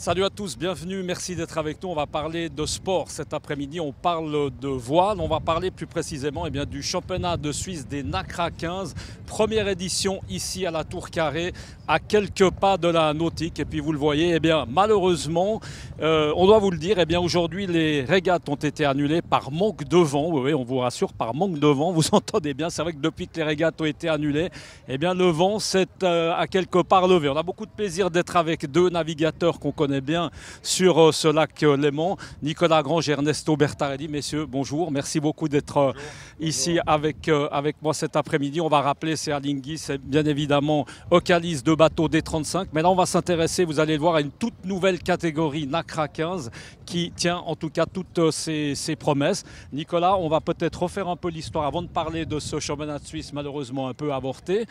Salut à tous, bienvenue, merci d'être avec nous. On va parler de sport cet après-midi. On parle de voile. On va parler plus précisément eh bien, du championnat de Suisse des NACRA 15. Première édition ici à la Tour Carré, à quelques pas de la nautique. Et puis vous le voyez, eh bien, malheureusement, euh, on doit vous le dire, eh bien, aujourd'hui les régates ont été annulées par manque de vent. Oui, on vous rassure, par manque de vent. Vous entendez bien, c'est vrai que depuis que les régates ont été annulées, eh bien, le vent s'est euh, à quelque part levé. On a beaucoup de plaisir d'être avec deux navigateurs qu'on connaît bien sur euh, ce lac euh, Léman. Nicolas Grange et Ernesto Bertarelli, messieurs, bonjour. Merci beaucoup d'être euh, ici avec, avec moi cet après-midi. On va rappeler, c'est Alingui, c'est bien évidemment Ocalis de bateau D35. Mais là, on va s'intéresser, vous allez le voir, à une toute nouvelle catégorie NACRA 15 qui tient en tout cas toutes ses, promesses. Nicolas, on va peut-être refaire un peu l'histoire avant de parler de ce championnat de Suisse malheureusement un peu avorté.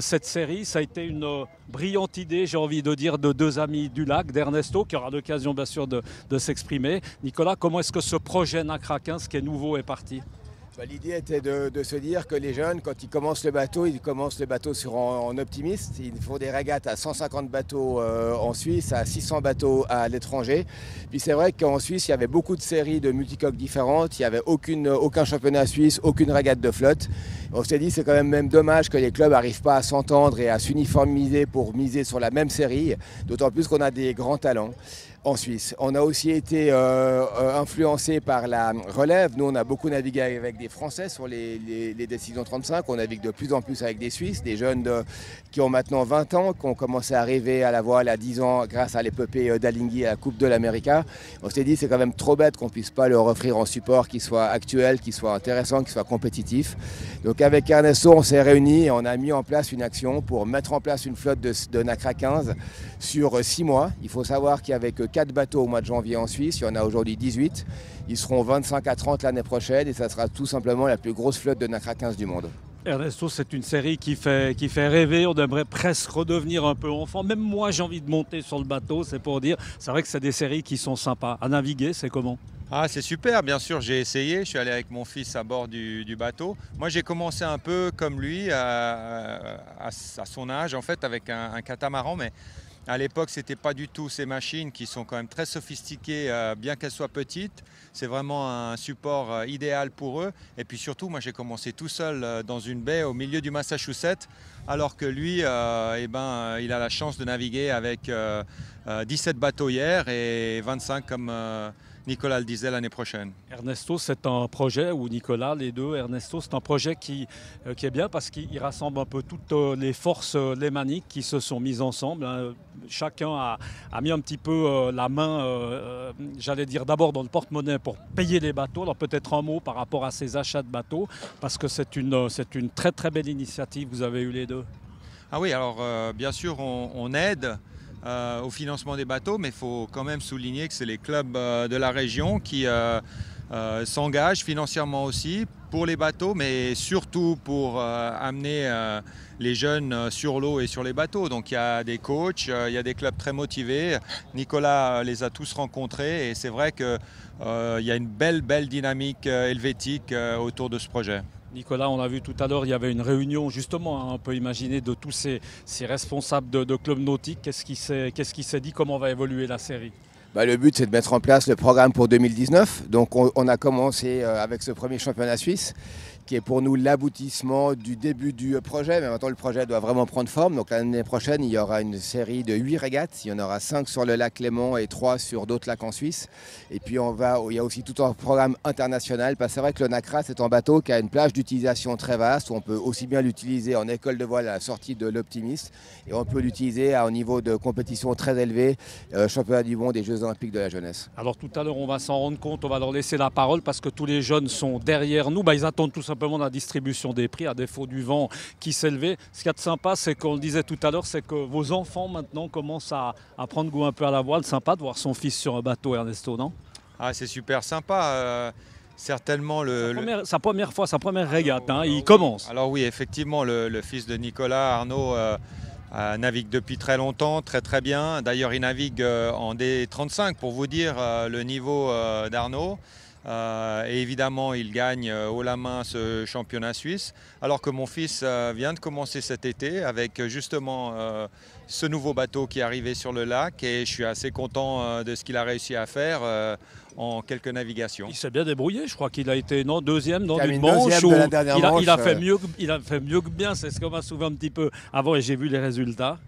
cette série, ça a été une brillante idée, j'ai envie de dire, de deux amis du lac, d'Ernesto, qui aura l'occasion bien sûr de, s'exprimer. Nicolas, comment est-ce que ce projet NACRA 15 qui est nouveau est parti? Bah, l'idée était de, se dire que les jeunes, quand ils commencent le bateau, ils commencent le bateau sur en, optimiste. Ils font des régates à 150 bateaux euh, en Suisse, à 600 bateaux à l'étranger. Puis c'est vrai qu'en Suisse, il y avait beaucoup de séries de multicoques différentes. Il n'y avait aucun championnat suisse, aucune régate de flotte. On s'est dit c'est quand même, dommage que les clubs n'arrivent pas à s'entendre et à s'uniformiser pour miser sur la même série, d'autant plus qu'on a des grands talents en Suisse. On a aussi été euh, euh, influencé par la relève. Nous, on a beaucoup navigué avec des Français sur les, décisions 35. On navigue de plus en plus avec des Suisses, des jeunes qui ont maintenant 20 ans, qui ont commencé à arriver à la voile à 10 ans grâce à l'épopée euh, d'Alinghi à la Coupe de l'Amérique. On s'est dit c'est quand même trop bête qu'on puisse pas leur offrir un support qui soit actuel, qui soit intéressant, qui soit compétitif. Avec Ernesto, on s'est réunis et on a mis en place une action pour mettre en place une flotte de, de NACRA 15 sur 6 mois. Il faut savoir qu'avec 4 bateaux au mois de janvier en Suisse, il y en a aujourd'hui 18. Ils seront 25 à 30 l'année prochaine et ça sera tout simplement la plus grosse flotte de Nacra 15 du monde. Ernesto, c'est une série qui fait, qui fait rêver. On aimerait presque redevenir un peu enfant. Même moi, j'ai envie de monter sur le bateau, c'est pour dire. C'est vrai que c'est des séries qui sont sympas. À naviguer, c'est comment? Ah, c'est super, bien sûr, j'ai essayé, je suis allé avec mon fils à bord du, bateau. Moi, j'ai commencé un peu comme lui, à, son âge, en fait, avec un, catamaran, mais à l'époque, ce n'était pas du tout ces machines qui sont quand même très sophistiquées, euh, bien qu'elles soient petites. C'est vraiment un support euh, idéal pour eux. Et puis surtout, moi j'ai commencé tout seul euh, dans une baie au milieu du Massachusetts, alors que lui, eh ben, il a la chance de naviguer avec 17 bateaux hier et 25 comme Nicolas le disait l'année prochaine. Ernesto, c'est un projet, ou Nicolas, les deux, Ernesto, c'est un projet qui, euh, qui est bien parce qu'il rassemble un peu toutes euh, les forces euh, lémaniques qui se sont mises ensemble. Hein. Chacun a, mis un petit peu la main, j'allais dire d'abord dans le porte-monnaie pour payer les bateaux. Alors peut-être un mot par rapport à ces achats de bateaux, parce que c'est une, c'est une très très belle initiative, vous avez eu les deux. Ah oui, alors bien sûr on aide. Euh, au financement des bateaux, mais il faut quand même souligner que c'est les clubs euh, de la région qui euh, s'engagent financièrement aussi pour les bateaux, mais surtout pour amener les jeunes sur l'eau et sur les bateaux. Donc il y a des coachs, il y a des clubs très motivés. Nicolas les a tous rencontrés et c'est vrai qu'il y a une belle, belle dynamique helvétique autour de ce projet. Nicolas, on l'a vu tout à l'heure, il y avait une réunion justement, hein, on peut imaginer, de tous ces, responsables de, clubs nautiques. Qu'est-ce qui s'est dit? Comment va évoluer la série? Bah, le but, c'est de mettre en place le programme pour 2019. Donc, on, a commencé euh, avec ce premier championnat suisse qui est pour nous l'aboutissement du début du projet. Mais maintenant, le projet doit vraiment prendre forme. Donc l'année prochaine, il y aura une série de 8 régates. Il y en aura 5 sur le lac Clément et 3 sur d'autres lacs en Suisse. Et puis, on va, il y a aussi tout un programme international. Parce que c'est vrai que le NACRA, c'est un bateau qui a une plage d'utilisation très vaste. On peut aussi bien l'utiliser en école de voile à la sortie de l'Optimiste. Et on peut l'utiliser à un niveau de compétition très élevé, euh, championnat du monde des Jeux Olympiques de la jeunesse. Alors tout à l'heure, on va s'en rendre compte. On va leur laisser la parole parce que tous les jeunes sont derrière nous. Bah, ils attendent tout simplement simplement la distribution des prix à défaut du vent qui s'élevait. Ce qui est sympa, c'est qu'on le disait tout à l'heure, c'est que vos enfants maintenant commencent à, prendre goût un peu à la voile. Sympa de voir son fils sur un bateau, Ernesto, non? Ah, c'est super sympa. Euh, certainement le sa, première, fois, sa première régate, hein, il commence. Alors oui, effectivement, le, fils de Nicolas, Arnaud, euh, navigue depuis très longtemps, très très bien. D'ailleurs, il navigue euh, en D35 pour vous dire le niveau d'Arnaud. Euh, et évidemment, il gagne euh, haut la main ce championnat suisse, alors que mon fils euh, vient de commencer cet été avec justement ce nouveau bateau qui est arrivé sur le lac et je suis assez content de ce qu'il a réussi à faire en quelques navigations. Il s'est bien débrouillé, je crois qu'il a été non, deuxième dans une manche. il, a, il, a, fait mieux, il a fait mieux que bien, c'est ce qu'on m'a souvent un petit peu avant et j'ai vu les résultats.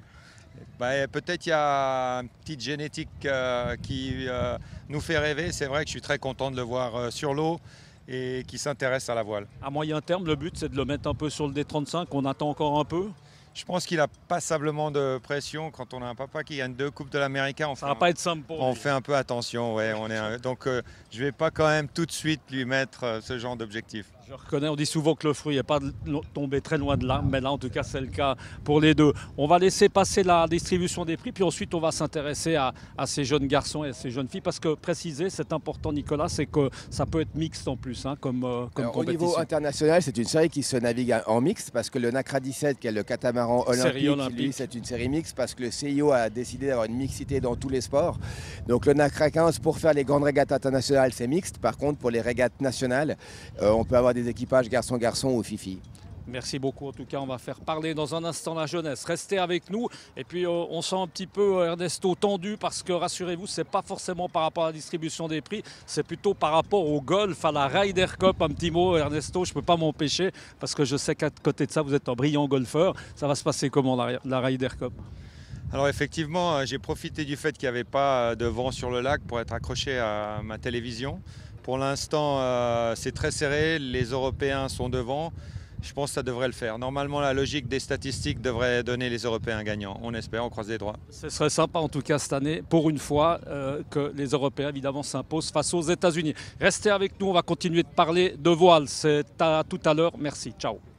Bah, peut-être il y a une petite génétique euh, qui euh, nous fait rêver. C'est vrai que je suis très content de le voir euh, sur l'eau et qui s'intéresse à la voile. À moyen terme, le but c'est de le mettre un peu sur le D35. On attend encore un peu je pense qu'il a passablement de pression quand on a un papa qui gagne deux coupes de l'Américain. Ça va pas être simple pour On fait un peu attention, ouais. On est donc je je vais pas quand même tout de suite lui mettre ce genre d'objectif. Je reconnais, on dit souvent que le fruit n'est pas tombé très loin de là, mais là en tout cas c'est le cas pour les deux. On va laisser passer la distribution des prix, puis ensuite on va s'intéresser à, ces jeunes garçons et à ces jeunes filles, parce que préciser, c'est important Nicolas, c'est que ça peut être mixte en plus hein, comme, euh, comme Au niveau international, c'est une série qui se navigue en mixte, parce que le NACRA 17, qui est le catamaran olympique, c'est une série mixte, parce que le CIO a décidé d'avoir une mixité dans tous les sports. Donc le NACRA 15, pour faire les grandes régates internationales, c'est mixte. Par contre, pour les régates nationales, euh, on peut avoir des équipages garçon-garçon ou fifi. Merci beaucoup. En tout cas, on va faire parler dans un instant la jeunesse. Restez avec nous. Et puis, euh, on sent un petit peu euh, Ernesto tendu parce que, rassurez-vous, c'est pas forcément par rapport à la distribution des prix, c'est plutôt par rapport au golf, à la Ryder Cup. Un petit mot, Ernesto, je peux pas m'empêcher parce que je sais qu'à côté de ça, vous êtes un brillant golfeur. Ça va se passer comment la, la Ryder Cup? Alors effectivement, euh, j'ai profité du fait qu'il n'y avait pas de vent sur le lac pour être accroché à ma télévision. Pour l'instant, euh, c'est très serré. Les Européens sont devant. Je pense que ça devrait le faire. Normalement, la logique des statistiques devrait donner les Européens gagnants. On espère, on croise les droits. Ce serait sympa en tout cas cette année, pour une fois, euh, que les Européens évidemment s'imposent face aux États-Unis. Restez avec nous, on va continuer de parler de voile. C'est à tout à l'heure. Merci. Ciao.